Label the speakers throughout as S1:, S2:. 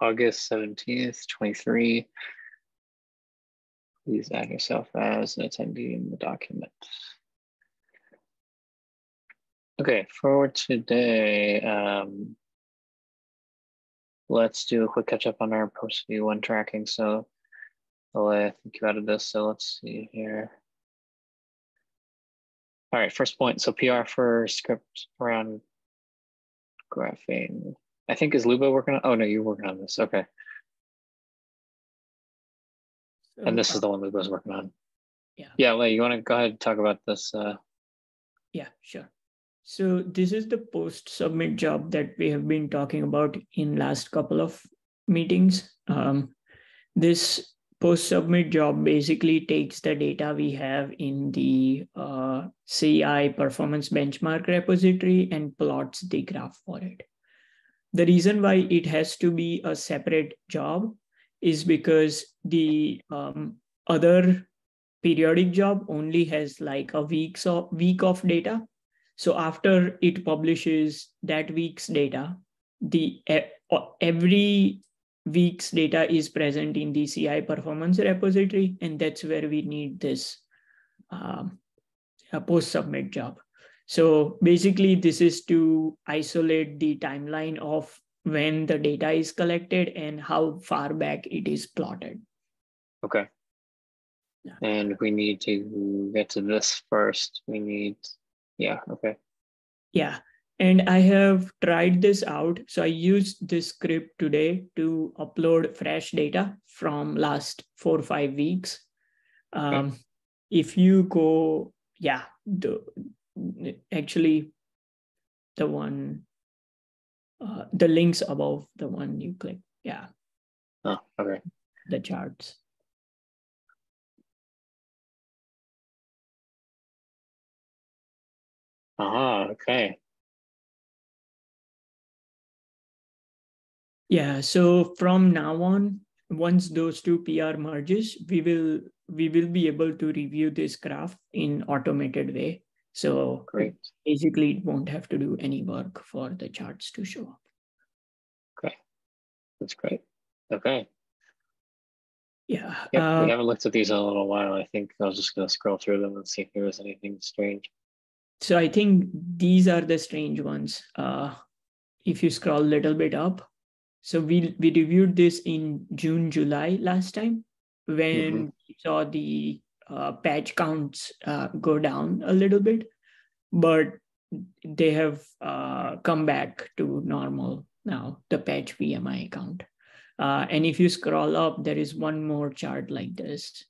S1: August 17th, 23. Please add yourself as an attendee in the document. Okay, for today, um, let's do a quick catch up on our post V1 tracking. So, I think you added this, so let's see here. All right, first point. So PR for script around graphing. I think is Lubo working on, oh no, you're working on this, okay. So, and this uh, is the one Lubo's working on.
S2: Yeah.
S1: Yeah, Lei, you wanna go ahead and talk about this? Uh...
S2: Yeah, sure. So this is the post submit job that we have been talking about in last couple of meetings. Um, this post submit job basically takes the data we have in the uh, CI performance benchmark repository and plots the graph for it. The reason why it has to be a separate job is because the um, other periodic job only has like a week's of, week of data. So after it publishes that week's data, the every week's data is present in the CI performance repository, and that's where we need this um, post submit job. So basically, this is to isolate the timeline of when the data is collected and how far back it is plotted.
S1: Okay. Yeah. And we need to get to this first. We need, yeah, okay.
S2: Yeah. And I have tried this out. So I used this script today to upload fresh data from last four or five weeks. Um, okay. If you go, yeah, the, actually the one, uh, the links above the one you click. Yeah.
S1: Oh, okay.
S2: The charts.
S1: Ah, okay.
S2: Yeah, so from now on, once those two PR merges, we will we will be able to review this graph in automated way. So
S1: great.
S2: Basically, it won't have to do any work for the charts to show up.
S1: Okay, that's great. Okay.
S2: Yeah.
S1: Yep, uh, we haven't looked at these in a little while. I think I was just going to scroll through them and see if there was anything strange.
S2: So I think these are the strange ones. Uh, if you scroll a little bit up, so we we reviewed this in June, July last time when mm-hmm. we saw the uh, patch counts uh, go down a little bit, but they have uh, come back to normal now, the patch VMI count. Uh, and if you scroll up, there is one more chart like this.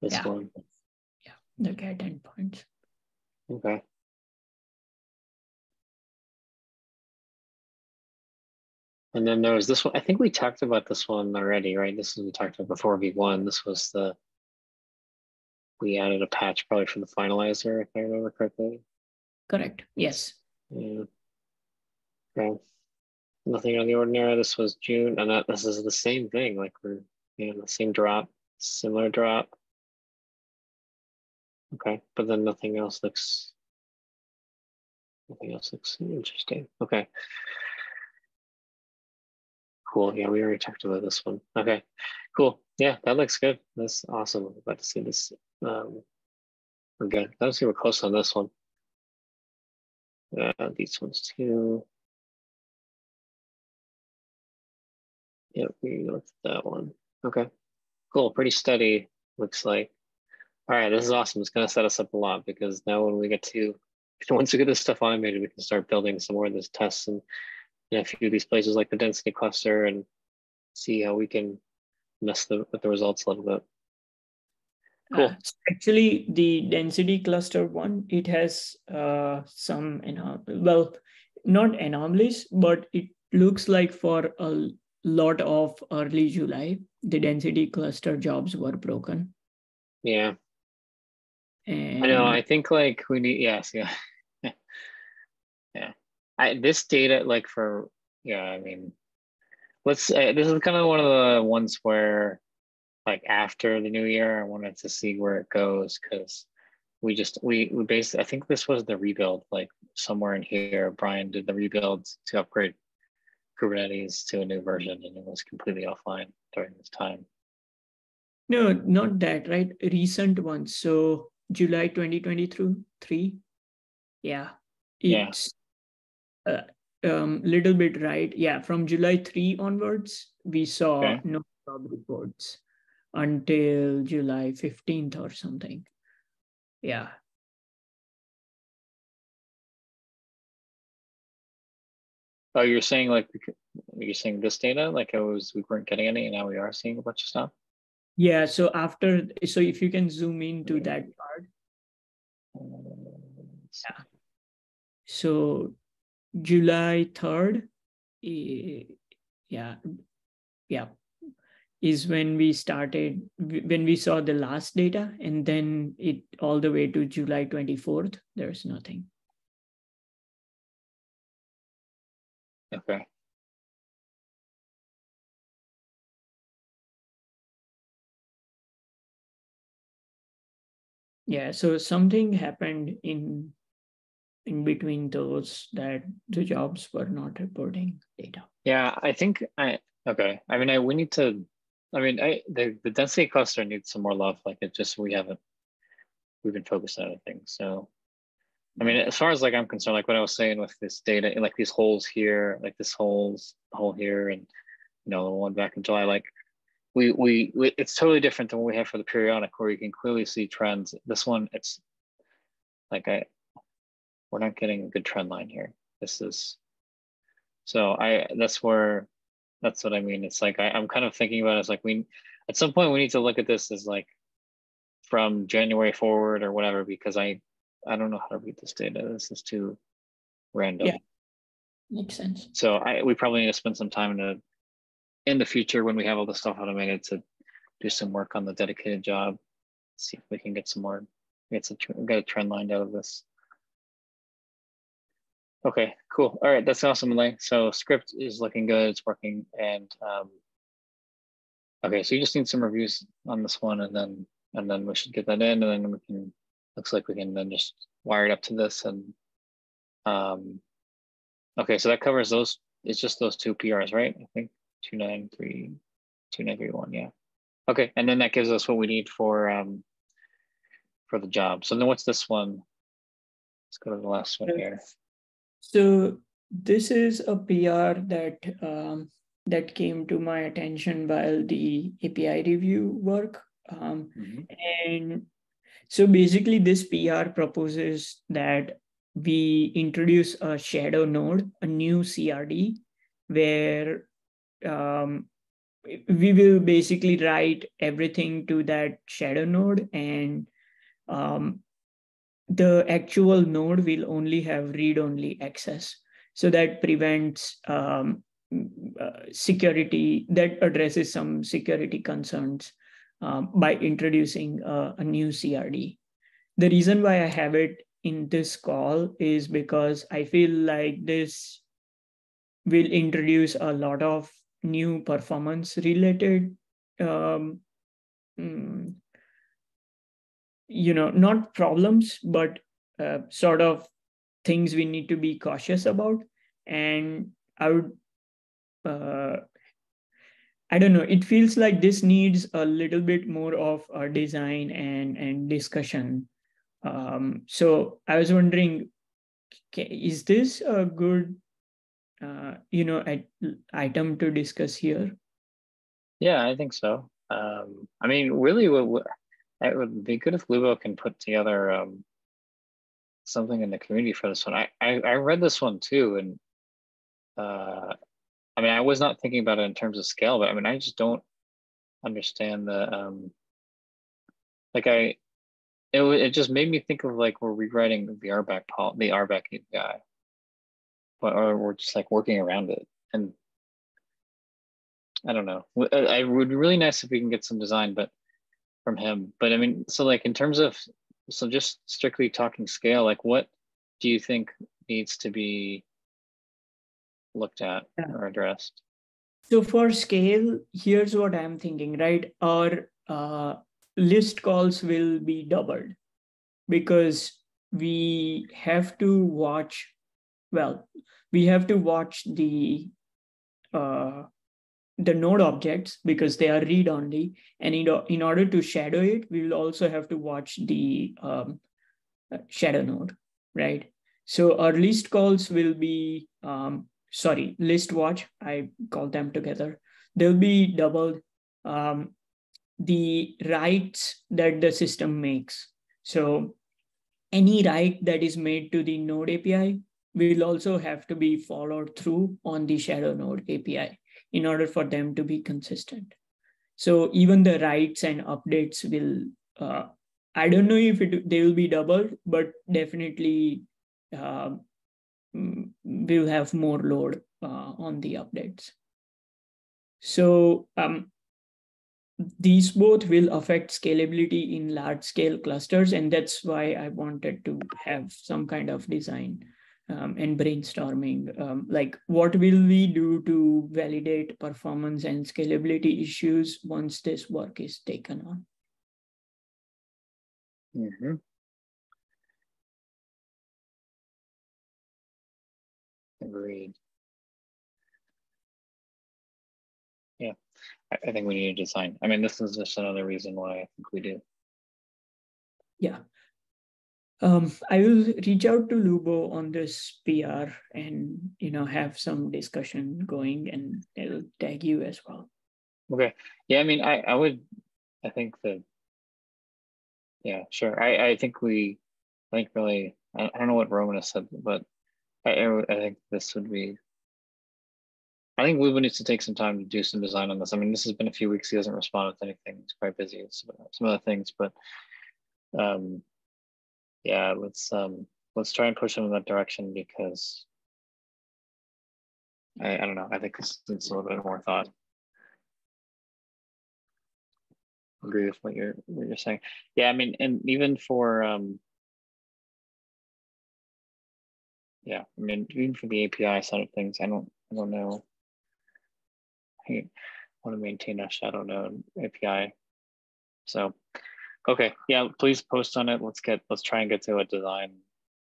S1: This yeah. one.
S2: Yeah, the get endpoints.
S1: Okay. And then there was this one. I think we talked about this one already, right? This is we talked about before V1. This was the we added a patch probably for the finalizer, if I remember correctly.
S2: Correct. Yes.
S1: Yeah. Okay. Nothing on the ordinary. This was June, and that this is the same thing. Like we're know the same drop, similar drop. Okay, but then nothing else looks. Nothing else looks interesting. Okay. Cool. Yeah, we already talked about this one. Okay, cool. Yeah, that looks good. That's awesome. I'm about to see this. Um, we're good. We're close on this one. Uh, these ones too. Yep, we looked at that one. Okay, cool. Pretty steady, looks like. All right, this is awesome. It's going to set us up a lot because now when we get to, once we get this stuff automated, we can start building some more of these tests and a few of these places like the density cluster and see how we can mess the, with the results a little bit. Cool. Uh,
S2: actually, the density cluster one, it has uh, some, well, not anomalies, but it looks like for a lot of early July, the density cluster jobs were broken.
S1: Yeah. And I know. I think like we need, yes, yeah. yeah. I, this data, like for, yeah, I mean, let's, uh, this is kind of one of the ones where, like after the new year, I wanted to see where it goes because we just, we, we basically, I think this was the rebuild, like somewhere in here, Brian did the rebuild to upgrade Kubernetes to a new version and it was completely offline during this time.
S2: No, not that, right? Recent ones. So July 2023. Yeah. It's yeah. Uh, um little bit right. Yeah. From July 3 onwards, we saw okay. no job reports until July 15th or something. Yeah.
S1: Oh, you're saying like you're saying this data, like it was we weren't getting any, and now we are seeing a bunch of stuff.
S2: Yeah. So after, so if you can zoom into that part. Yeah. So July third, eh, yeah, yeah, is when we started when we saw the last data, and then it all the way to July twenty fourth. There's nothing.
S1: Okay.
S2: Yeah, so something happened in in between those that the jobs were not reporting data.
S1: Yeah, I think I okay. I mean, I we need to. I mean, I the the density cluster needs some more love. Like it just we haven't we've been focused on other things. So I mean, as far as like I'm concerned, like what I was saying with this data, like these holes here, like this holes, hole here, and you know, the one back in July, like we, we, we it's totally different than what we have for the periodic, where you can clearly see trends. This one, it's like I, we're not getting a good trend line here. This is, so I, that's where, that's what I mean. It's like I, I'm kind of thinking about it as like we, at some point we need to look at this as like from January forward or whatever, because I I don't know how to read this data. This is too random.
S2: Yeah, makes sense.
S1: So I we probably need to spend some time to in the future when we have all the stuff automated to do some work on the dedicated job. See if we can get some more get some get a trend line out of this. Okay, cool. All right, that's awesome, Malay. So script is looking good, it's working. And um, okay, so you just need some reviews on this one and then and then we should get that in and then we can looks like we can then just wire it up to this and um, okay, so that covers those. It's just those two PRs, right? I think 293, 2931, yeah. Okay, and then that gives us what we need for um, for the job. So then what's this one? Let's go to the last one here.
S2: So this is a PR that um, that came to my attention while the API review work. Um, mm -hmm. And so basically, this PR proposes that we introduce a shadow node, a new CRD, where um, we will basically write everything to that shadow node and um, the actual node will only have read-only access. So that prevents um, uh, security, that addresses some security concerns um, by introducing a, a new CRD. The reason why I have it in this call is because I feel like this will introduce a lot of new performance related um, mm, you know not problems but uh, sort of things we need to be cautious about and i would uh, I don't know. It feels like this needs a little bit more of a design and and discussion. Um, so I was wondering, is this a good, uh, you know, item to discuss here?
S1: Yeah, I think so. Um, I mean, really, what, it would be good if Lubo can put together um, something in the community for this one. I, I, I read this one too, and uh, I mean, I was not thinking about it in terms of scale, but I mean, I just don't understand the um, like I it it just made me think of like we're rewriting the RBAC pol the RBAC API, but or we're just like working around it, and I don't know. I would be really nice if we can get some design, but from him. But I mean, so like in terms of so just strictly talking scale, like what do you think needs to be looked at yeah. or addressed?
S2: So for scale, here's what I'm thinking, right? Our uh, list calls will be doubled because we have to watch, well, we have to watch the uh, the node objects because they are read only. And in, in order to shadow it, we will also have to watch the um, uh, shadow node, right? So our list calls will be, um, sorry, list watch, I call them together. They'll be doubled um, the writes that the system makes. So any write that is made to the node API will also have to be followed through on the shadow node API in order for them to be consistent. So even the writes and updates will, uh, I don't know if it, they will be doubled, but definitely uh, we'll have more load uh, on the updates. So um, these both will affect scalability in large scale clusters. And that's why I wanted to have some kind of design um, and brainstorming. Um, like what will we do to validate performance and scalability issues once this work is taken on?
S1: Mm -hmm. Agreed. Yeah, I, I think we need a design. I mean, this is just another reason why I think we do.
S2: Yeah. Um, I will reach out to Lubo on this PR and you know have some discussion going, and I'll tag you as well.
S1: Okay. Yeah. I mean, I I would. I think that. Yeah. Sure. I I think we. I think really. I, I don't know what Roman has said, but I I think this would be I think Lubo needs to take some time to do some design on this. I mean, this has been a few weeks. He hasn't responded to anything. He's quite busy with some other things, but um, yeah, let's um, let's try and push them in that direction because I, I don't know. I think this needs a little bit more thought. Agree with what you're what you're saying. Yeah, I mean, and even for um, yeah, I mean, even for the API side of things, I don't I don't know I want to maintain a shadow node API. So, okay, yeah, please post on it. Let's get, let's try and get to a design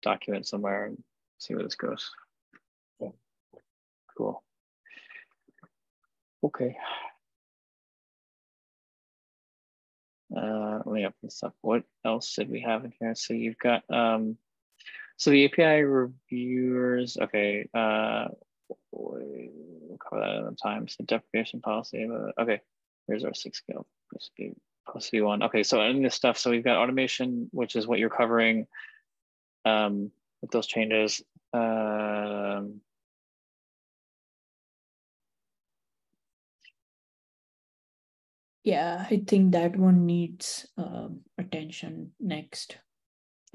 S1: document somewhere and see where this goes. Yeah. Cool. Okay. Uh, let me open this up. What else did we have in here? So you've got, um, so the API reviewers, okay, uh, we'll cover that another time. So deprecation policy. Okay, here's our SIG scale. Plus V1. Okay, so in this stuff, so we've got automation, which is what you're covering um, with those changes. Um,
S2: yeah, I think that one needs um, attention next.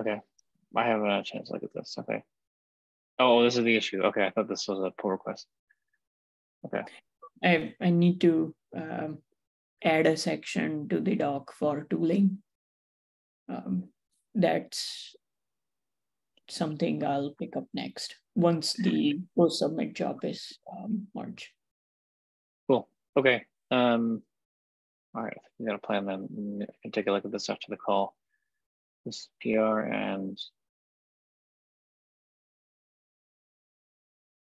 S1: Okay, I haven't had a chance to look at this. Okay. Oh, this is the issue. Okay, I thought this was a pull request. Okay.
S2: I, I need to um, add a section to the doc for tooling. Um, that's something I'll pick up next once the post submit job is um, merged.
S1: Cool. Okay. Um, all right. We got a plan then. I can take a look at this after the call. This PR and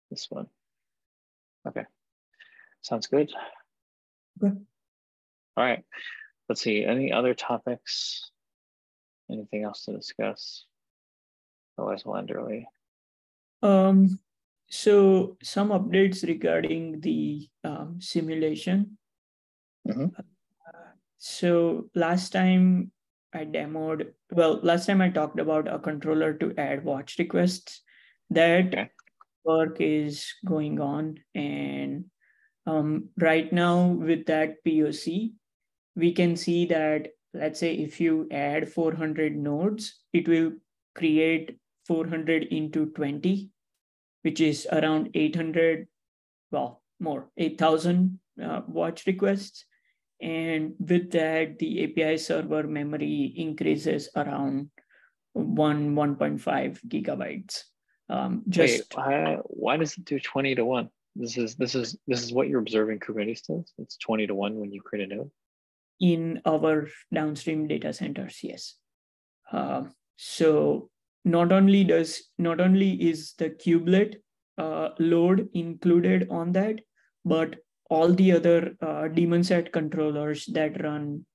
S1: this one. Okay, sounds good.
S2: Okay.
S1: All right, let's see, any other topics? Anything else to discuss? Otherwise we'll end early.
S2: Um, so some updates regarding the um, simulation.
S1: Mm -hmm. uh,
S2: so last time I demoed, well, last time I talked about a controller to add watch requests that okay work is going on. And um, right now, with that POC, we can see that, let's say, if you add 400 nodes, it will create 400 into 20, which is around 800, well, more, 8,000 uh, watch requests. And with that, the API server memory increases around 1, 1.5 gigabytes. Um, just
S1: Wait, why does it do 20 to 1? This is this is this is what you're observing Kubernetes does. It's 20 to 1 when you create a node.
S2: In our downstream data centers, yes. Uh, so not only does not only is the kubelet uh, load included on that, but all the other uh, daemon set controllers that run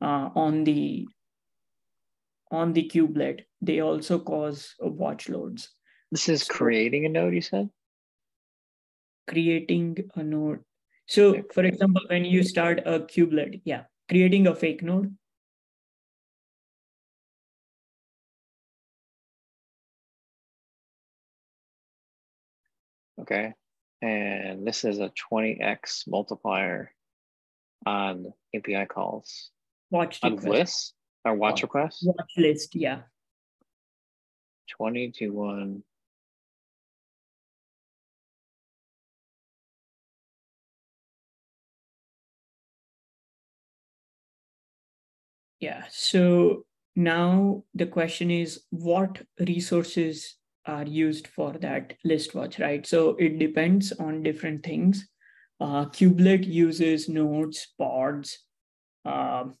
S2: uh, on the on the kubelet, they also cause watch loads.
S1: This is so, creating a node, you said?
S2: Creating a node. So for example, when you start a kubelet, yeah, creating a fake node.
S1: Okay. And this is a 20x multiplier on API calls.
S2: Watch
S1: on list or watch, watch request?
S2: Watch list, yeah.
S1: 20 to 1.
S2: Yeah, so now the question is what resources are used for that list watch, right? So it depends on different things. Uh, Kubelet uses nodes, pods, uh, um,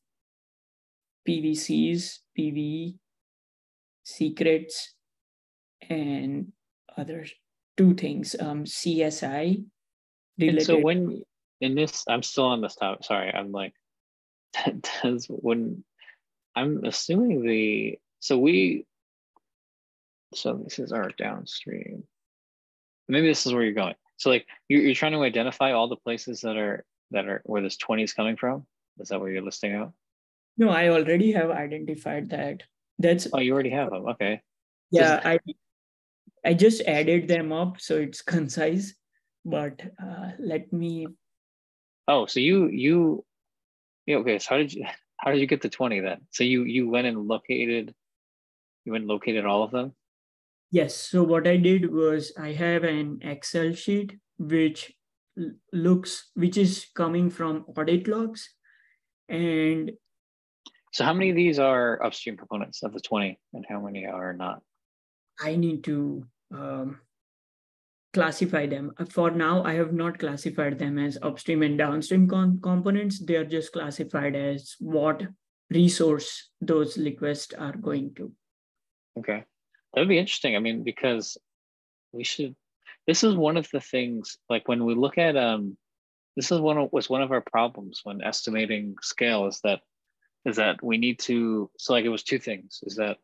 S2: PVCs, PV, secrets, and other two things. Um, CSI.
S1: And so when in this, I'm still on this topic. Sorry, I'm like, does when I'm assuming the so we so this is our downstream. Maybe this is where you're going. So like you're, you're trying to identify all the places that are that are where this 20 is coming from. Is that what you're listing out?
S2: No, I already have identified that. That's
S1: oh, you already have them. Okay.
S2: Yeah, I I just added them up so it's concise. But uh, let me.
S1: Oh, so you you yeah okay. So how did you how did you get to 20 then? So you you went and located you went and located all of them?
S2: Yes. So what I did was I have an Excel sheet which looks which is coming from audit logs and
S1: so how many of these are upstream components of the 20 and how many are not
S2: i need to um, classify them for now i have not classified them as upstream and downstream components they are just classified as what resource those requests are going to
S1: okay that would be interesting. I mean, because we should. This is one of the things. Like when we look at um, this is one of, was one of our problems when estimating scale is that is that we need to. So like it was two things. Is that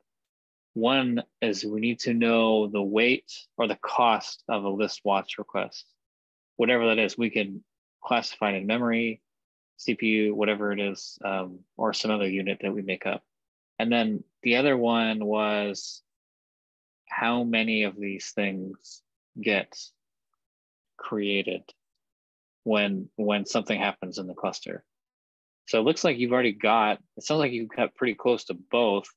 S1: one is we need to know the weight or the cost of a list watch request, whatever that is. We can classify it in memory, CPU, whatever it is, um, or some other unit that we make up. And then the other one was how many of these things get created when when something happens in the cluster. So it looks like you've already got, it sounds like you've got pretty close to both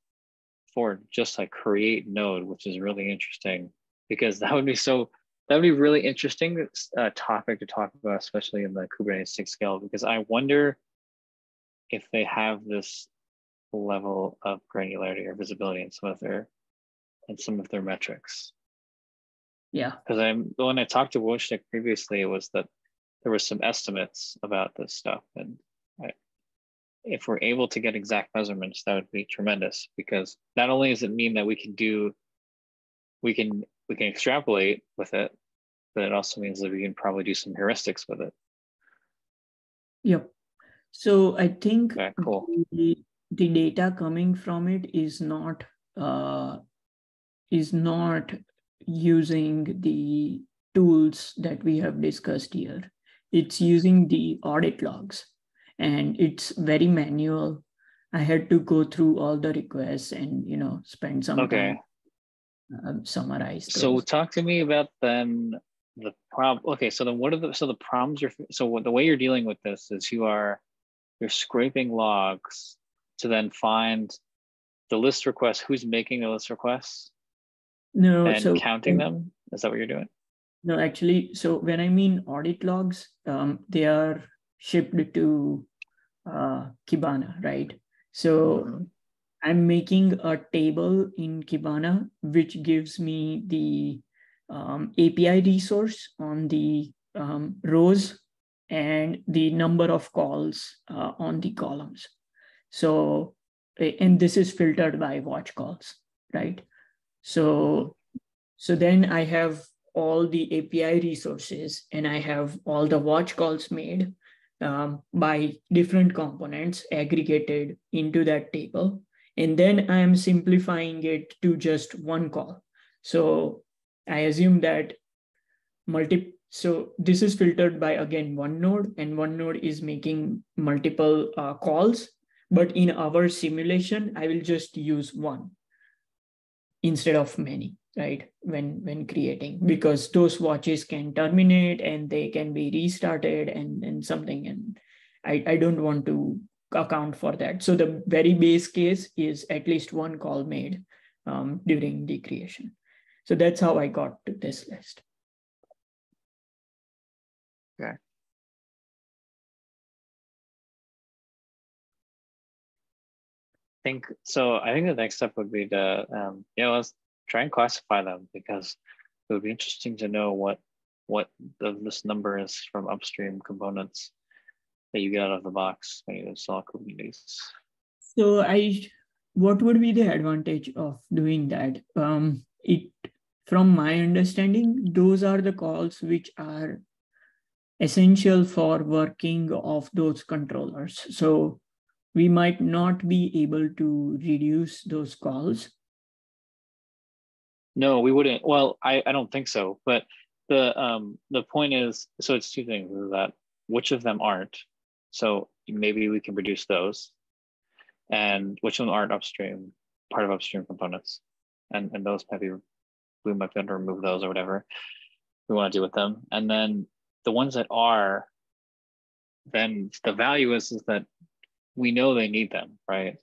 S1: for just like create node, which is really interesting because that would be so, that would be really interesting uh, topic to talk about, especially in the Kubernetes SIG scale, because I wonder if they have this level of granularity or visibility in some of their and some of their metrics.
S2: Yeah.
S1: Because I'm when I talked to Wojtek previously, it was that there were some estimates about this stuff. And if we're able to get exact measurements, that would be tremendous because not only does it mean that we can do we can we can extrapolate with it, but it also means that we can probably do some heuristics with it.
S2: Yep. So I think
S1: okay, cool.
S2: the, the data coming from it is not uh, is not using the tools that we have discussed here. It's using the audit logs and it's very manual. I had to go through all the requests and, you know, spend some
S1: okay.
S2: time uh, summarize. Those.
S1: So talk to me about then the problem. Okay. So then what are the, so the problems you're, so what, the way you're dealing with this is you are, you're scraping logs to then find the list requests, who's making the list requests,
S2: no,
S1: and
S2: so
S1: counting them. Is that what you're doing?
S2: No, actually, so when I mean audit logs, um, they are shipped to uh, Kibana, right? So mm-hmm. I'm making a table in Kibana which gives me the um, API resource on the um, rows and the number of calls uh, on the columns. So, and this is filtered by watch calls, right? So, so then I have all the API resources and I have all the watch calls made um, by different components aggregated into that table. And then I am simplifying it to just one call. So I assume that multi so this is filtered by again one node and one node is making multiple uh, calls. But in our simulation, I will just use one instead of many right when when creating because those watches can terminate and they can be restarted and and something and i i don't want to account for that. So the very base case is at least one call made um, during the creation. So that's how i got to this list.
S1: Okay. Think so i think the next step would be to um yeah let's try and classify them because it would be interesting to know what what the, this number is from upstream components that you get out of the box when you install Kubernetes.
S2: So I, what would be the advantage of doing that? Um, it, from my understanding, those are the calls which are essential for working of those controllers. So we might not be able to reduce those calls
S1: no, we wouldn't. Well, I, I don't think so. But the um the point is, so it's two things: is that which of them aren't. So maybe we can reduce those, and which of them aren't upstream, part of upstream components, and and those maybe we might be able to remove those or whatever we want to do with them. And then the ones that are, then the value is, is that we know they need them, right?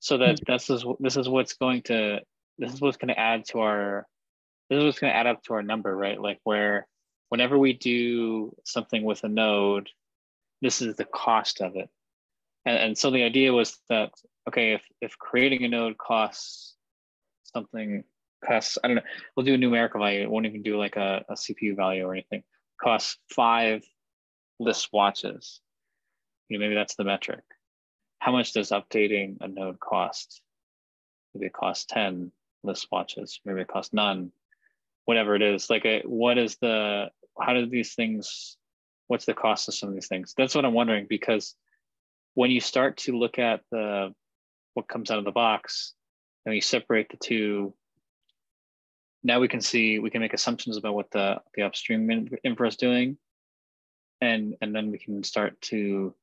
S1: So that mm-hmm. this is this is what's going to this is what's going to add to our this is what's going to add up to our number right? Like where whenever we do something with a node this is the cost of it. And, and so the idea was that okay if if creating a node costs something costs i don't know we'll do a numerical value. It won't even do like a, a cpu value or anything. Costs five list watches. You know maybe that's the metric. How much does updating a node cost? Maybe it costs 10 list watches. Maybe it costs none, whatever it is. Like, a, what is the, how do these things, what's the cost of some of these things? That's what I'm wondering because when you start to look at the, what comes out of the box and you separate the two, now we can see, we can make assumptions about what the, the upstream infra is doing. And, and then we can start to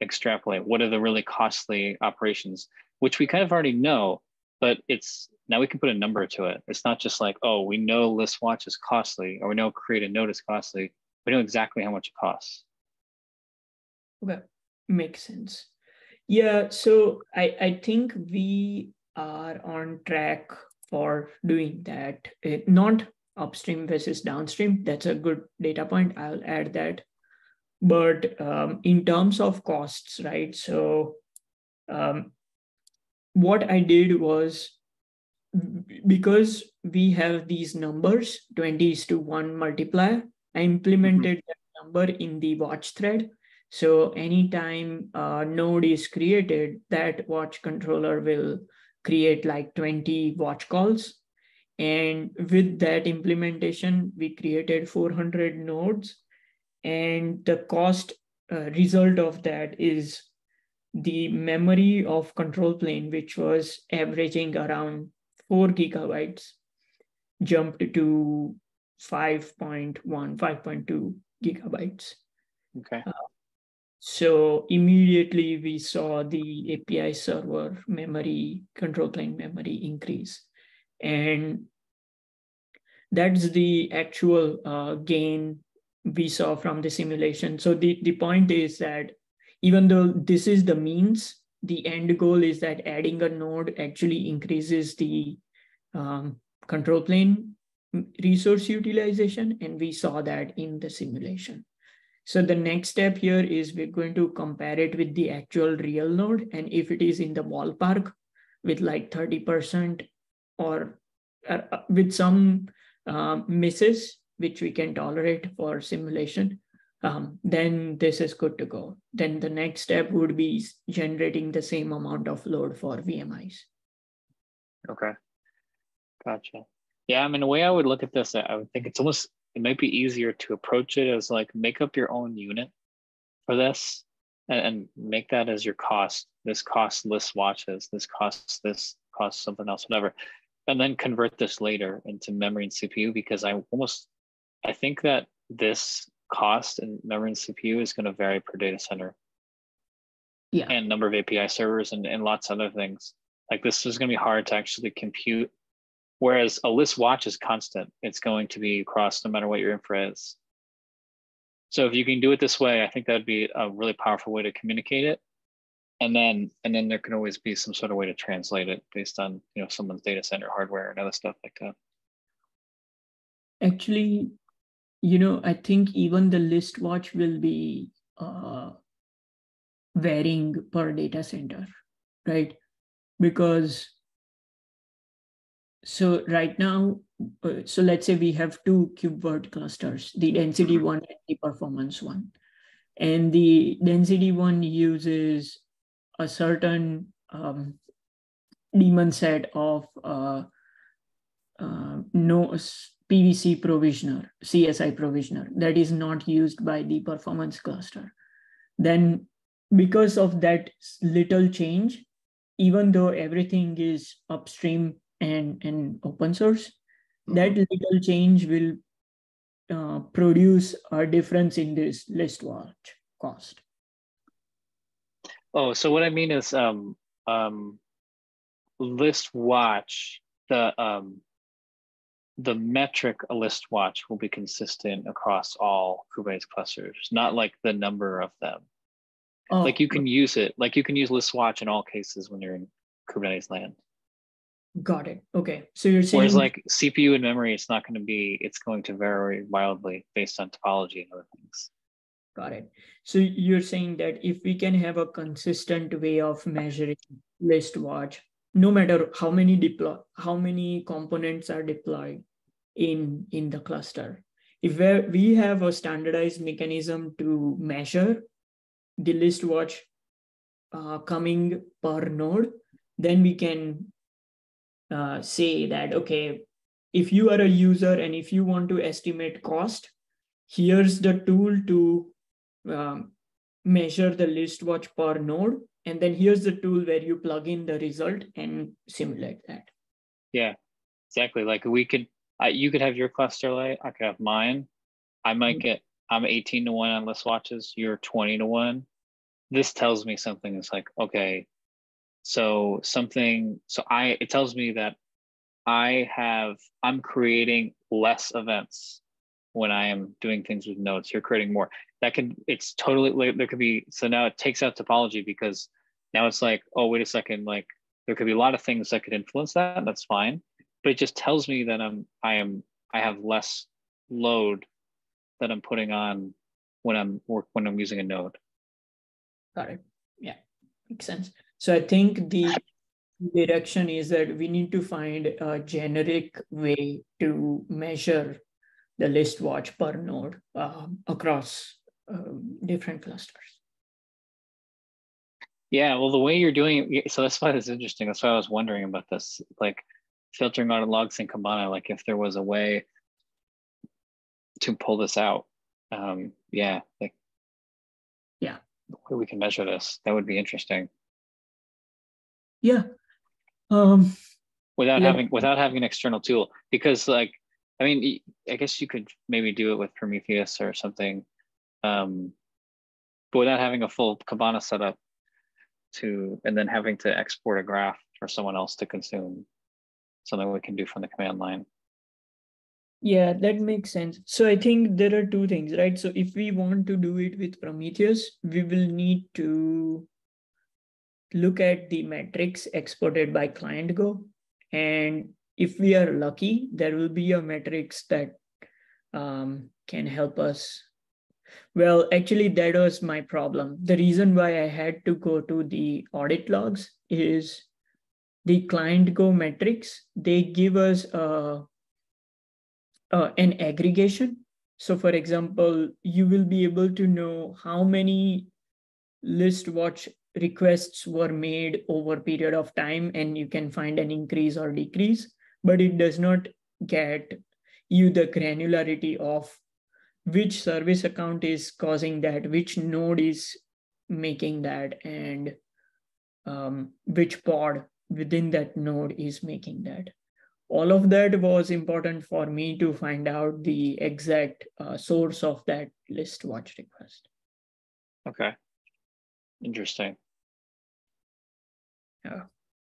S1: extrapolate what are the really costly operations, which we kind of already know, but it's now we can put a number to it. It's not just like, oh, we know list watch is costly, or we know create a node is costly. We know exactly how much it costs.
S2: Okay, makes sense. Yeah, so I, I think we are on track for doing that. It, not upstream versus downstream. That's a good data point. I'll add that. But um, in terms of costs, right? So um, what I did was because we have these numbers 20 is to 1 multiplier i implemented mm-hmm. that number in the watch thread. So anytime a node is created that watch controller will create like 20 watch calls. And with that implementation we created 400 nodes. And the cost uh, result of that is the memory of control plane which was averaging around 4 gigabytes jumped to 5.1, 5.2 gigabytes.
S1: Okay. Uh,
S2: so immediately we saw the API server memory, control plane memory increase. And that's the actual uh, gain we saw from the simulation. So the, the point is that even though this is the means, the end goal is that adding a node actually increases the um, control plane resource utilization, and we saw that in the simulation. So the next step here is we're going to compare it with the actual real node, and if it is in the ballpark with like 30% or uh, uh, with some uh, misses, which we can tolerate for simulation, um, then this is good to go. Then the next step would be generating the same amount of load for VMIs.
S1: Okay, gotcha. Yeah, I mean, the way I would look at this, I would think it's almost it might be easier to approach it as like make up your own unit for this and, and make that as your cost. This costs list watches. This costs this costs something else, whatever, and then convert this later into memory and CPU because I almost I think that this cost and memory and CPU is going to vary per data center.
S2: Yeah.
S1: And number of API servers and, and lots of other things. Like this is going to be hard to actually compute. Whereas a list watch is constant. It's going to be across no matter what your infra is. So if you can do it this way, I think that would be a really powerful way to communicate it. And then and then there can always be some sort of way to translate it based on you know someone's data center hardware and other stuff like that.
S2: Actually, you know, I think even the list watch will be uh, varying per data center, right? Because so right now, uh, so let's say we have two KubeVirt clusters, the density mm-hmm. one and the performance one. And the density one uses a certain um, daemon set of uh, uh, no PVC provisioner, CSI provisioner that is not used by the performance cluster, then because of that little change, even though everything is upstream and, and open source, mm-hmm. that little change will uh, produce a difference in this list watch cost.
S1: Oh, so what I mean is um, um, list watch, the um, the metric a list watch will be consistent across all Kubernetes clusters, not like the number of them. Oh. Like you can use it, like you can use list watch in all cases when you're in Kubernetes land.
S2: Got it. Okay. So you're saying
S1: whereas like CPU and memory, it's not going to be, it's going to vary wildly based on topology and other things.
S2: Got it. So you're saying that if we can have a consistent way of measuring list watch, no matter how many deploy, how many components are deployed, in, in the cluster. If we have a standardized mechanism to measure the list watch uh, coming per node, then we can uh, say that, okay, if you are a user and if you want to estimate cost, here's the tool to um, measure the list watch per node. And then here's the tool where you plug in the result and simulate that.
S1: Yeah, exactly. Like we could I, you could have your cluster light. I could have mine. I might mm-hmm. get. I'm 18 to one on list watches. You're 20 to one. This tells me something. It's like okay, so something. So I. It tells me that I have. I'm creating less events when I am doing things with notes. You're creating more. That can. It's totally. There could be. So now it takes out topology because now it's like, oh wait a second. Like there could be a lot of things that could influence that. That's fine but it just tells me that I'm I am I have less load that I'm putting on when I'm work when I'm using a node.
S2: Got it. Yeah, makes sense. So I think the direction is that we need to find a generic way to measure the list watch per node uh, across uh, different clusters.
S1: Yeah, well, the way you're doing it, so that's why it's interesting. That's why I was wondering about this. Like, filtering out logs in Kibana, like if there was a way to pull this out, um, yeah, like
S2: yeah,
S1: we can measure this. That would be interesting.
S2: Yeah. Um,
S1: without yeah. having without having an external tool, because like I mean, I guess you could maybe do it with Prometheus or something, um, but without having a full Kibana setup to, and then having to export a graph for someone else to consume something we can do from the command line.
S2: Yeah, that makes sense. So I think there are two things, right? So if we want to do it with Prometheus, we will need to look at the metrics exported by client Go. And if we are lucky, there will be a metrics that um, can help us. Well, actually, that was my problem. The reason why I had to go to the audit logs is the client go metrics, they give us uh, uh, an aggregation. So for example, you will be able to know how many list watch requests were made over period of time and you can find an increase or decrease, but it does not get you the granularity of which service account is causing that, which node is making that, and um, which pod within that node is making that. All of that was important for me to find out the exact uh, source of that list watch request.
S1: Okay. Interesting.
S2: Yeah.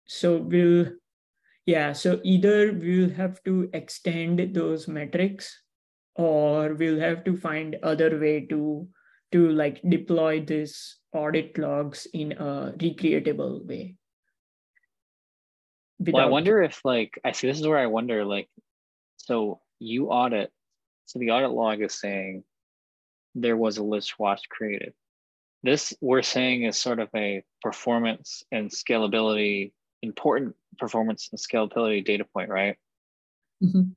S2: So we'll, yeah, so either we'll have to extend those metrics or we'll have to find other way to to like deploy this audit logs in a recreatable way.
S1: Well, I wonder if like I see this is where I wonder like so you audit so the audit log is saying there was a list watch created. This we're saying is sort of a performance and scalability important performance and scalability data point, right? Mm-hmm.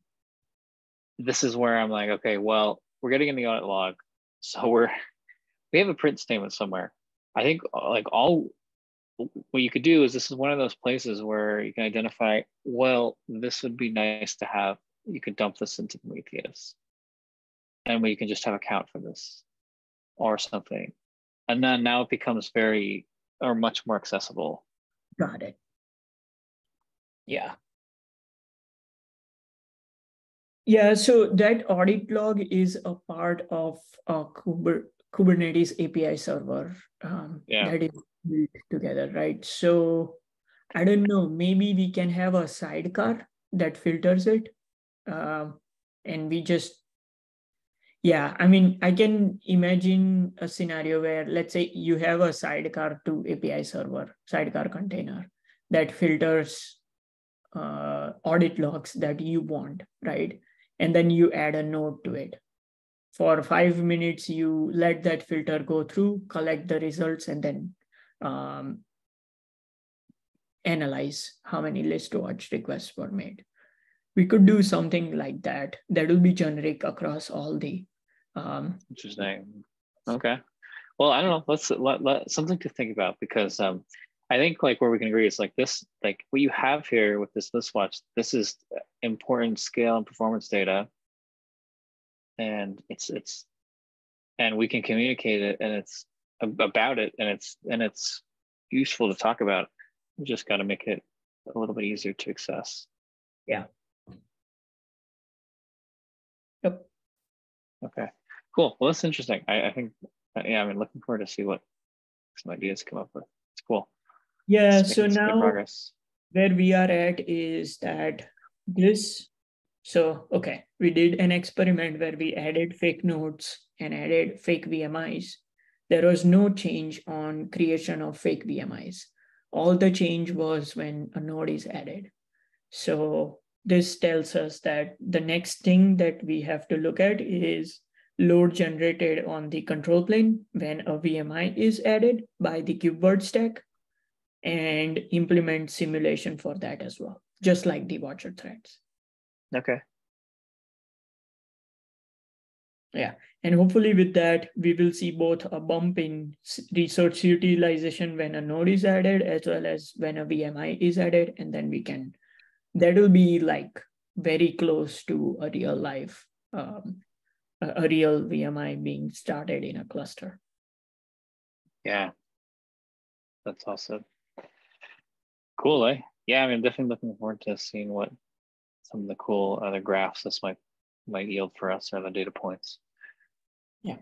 S1: This is where I'm like, okay, well, we're getting in the audit log, so we're we have a print statement somewhere. I think like all what you could do is this is one of those places where you can identify, well, this would be nice to have. You could dump this into Prometheus. And we can just have a count for this or something. And then now it becomes very or much more accessible.
S2: Got it. Yeah. Yeah, so that audit log is a part of a Kubernetes API server um, yeah. that is built together, right? So I don't know, maybe we can have a sidecar that filters it. Um, and we just, yeah, I mean, I can imagine a scenario where let's say you have a sidecar to API server, sidecar container that filters uh, audit logs that you want, right? And then you add a node to it. For five minutes, you let that filter go through, collect the results, and then um, analyze how many list watch requests were made. We could do something like that. That will be generic across all the. Um,
S1: Interesting. Okay. Well, I don't know. Let's let, let something to think about because um, I think like where we can agree is like this, like what you have here with this list watch, this is important scale and performance data. And it's, it's, and we can communicate it and it's about it and it's, and it's useful to talk about. We just got to make it a little bit easier to access.
S2: Yeah.
S1: Yep. Okay, cool. Well, that's interesting. I, I think, uh, yeah, i mean looking forward to see what some ideas come up with. It's cool.
S2: Yeah, so now where we are at is that this, so okay, we did an experiment where we added fake nodes and added fake VMIs. There was no change on creation of fake VMIs. All the change was when a node is added. So this tells us that the next thing that we have to look at is load generated on the control plane when a VMI is added by the KubeVirt stack and implement simulation for that as well, just like the watcher threads.
S1: Okay.
S2: Yeah, and hopefully with that, we will see both a bump in resource utilization when a node is added, as well as when a VMI is added, and then we can, that will be like very close to a real life, um, a, a real VMI being started in a cluster.
S1: Yeah, that's awesome. Cool, eh? Yeah, I mean, definitely looking forward to seeing what some of the cool other graphs this might might yield for us or the data points.
S2: Yeah.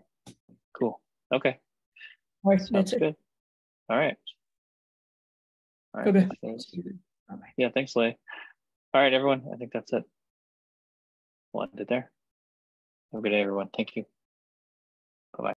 S1: Cool. Okay.
S2: All right, that's good. It.
S1: All right.
S2: All right. Okay.
S1: Bye-bye. Yeah, thanks, Lay. All right, everyone. I think that's it. We'll end it there. Have a good day, everyone. Thank you.